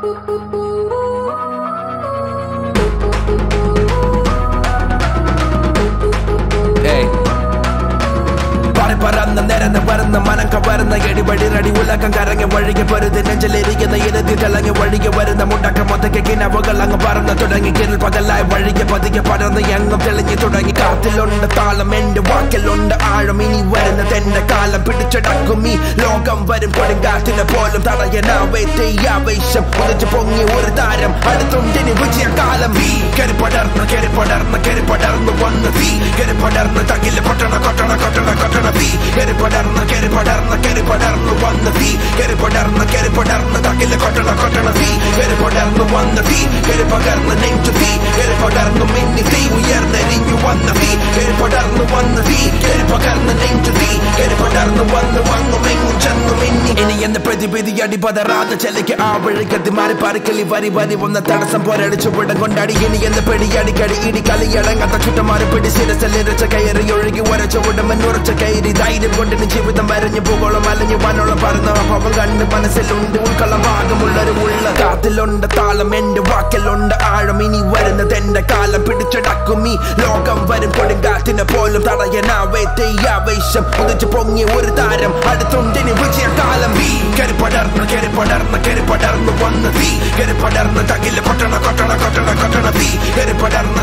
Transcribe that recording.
Thank you. പാറി നേരം നിരന്ന് വരുന്ന മനം കവരുന്ന എടിപടി റടി ഉലകം കരങ്ങി വഴികെ പൊരുതി നെഞ്ചിലിരിക്കുന്ന ഇരുത്തി തിളങ്ങി വഴികെ വരുന്ന മുണ്ടക്ക മൊത്തയ്ക്ക് കിനവുകൾ അങ്ങ് പറന്ന് തുടങ്ങി. കിരൽ പകലായി വഴികെ പതുക്കെ പടർന്ന് എങ്ങും തെളിഞ്ഞു തുടങ്ങി. കാത്തിലുണ്ട് താളം എന്റെ വാക്കിലുണ്ട് ആഴം. ഇനി വരുന്നത് എന്റെ കാലം. പിടിച്ചടക്കും ഈ ലോകം വരും കൊടുങ്കാറ്റിനെ പോലും തടയനാവേ തെയ്യാവേശം ഒന്നിച്ച് പൊങ്ങി ഒരു അടുത്തുണ്ടിനി വിജയകാലം വി കരി പടർന്ന് കരി പടർന്ന് കരി പടർന്ന് വന്ന് വി കരി പടർന്ന് തകിൽ പൊട്ടണ കൊട്ടണ കൊട്ടണ കൊട്ടണ വീ കരി പടർന്ന് കരി പടർന്ന് കരി പടർന്ന് വന്ന് വി കരി പടർന്ന് കരി പടർന്ന് തകിൽ കൊട്ടണ കൊട്ടണ വീ കരി പടർന്ന് വന്ന് വി കരി പകർന്ന് നെഞ്ചു വി കരി പടർന്ന് മിന്നി തീ. വന്ന വീ കരി പടർന്ന് വന്ന് വി കരി പകർന്ന് നെഞ്ചു വി കരി പടർന്ന് വന്ന് വന്നു പ്രതിപിതി അടി പതറാതെ ചെലയ്ക്ക് ആ വഴിക്കത്തി മാറി പറിക്കലി വരി വരി വന്ന തടസ്സം പോരടിച്ചു വിടം കൊണ്ടാടി. ഇനി എന്ന് പെടിയടിക്കടി ഇടി കളിയടങ്ങാത്ത ചുട്ടമാറി പിടി. ശിരസലിരച്ച കയറി ഒഴുകി ഉരച്ച ഉടമൻ ഉറച്ച കയറി. ധൈര്യം കൊണ്ടിന് ജീവിതം വരഞ്ഞു പൂകോളം അലഞ്ഞു വനോളം പറന്ന ഭവം കണ്ട് മനസ്സിലുണ്ട് ഉൾക്കളമാകമുള്ളൊരു ഉള്ള. കാത്തിലുണ്ട് താളം എന്റെ വാക്കിലുണ്ട് ആഴം. ഇനി വരുന്നത് എന്റെ കാലം പിടിച്ചടക്കും. ഈ ലോകം വരും കൊടുങ്കാറ്റിനെ പോലും തടയനാവേ. തെയ്യാവേശം ഒന്നിച്ച് പൊങ്ങി ഒരു താരം. അടുത്തുണ്ടിന് വിജയകാലം. പടർന്ന് വന്ന് ഭീ കരി പടർന്ന് തകില് കൊട്ടണ കൊട്ടണ കൊട്ടണ കൊട്ടണ ഭീ കരി പടർന്ന്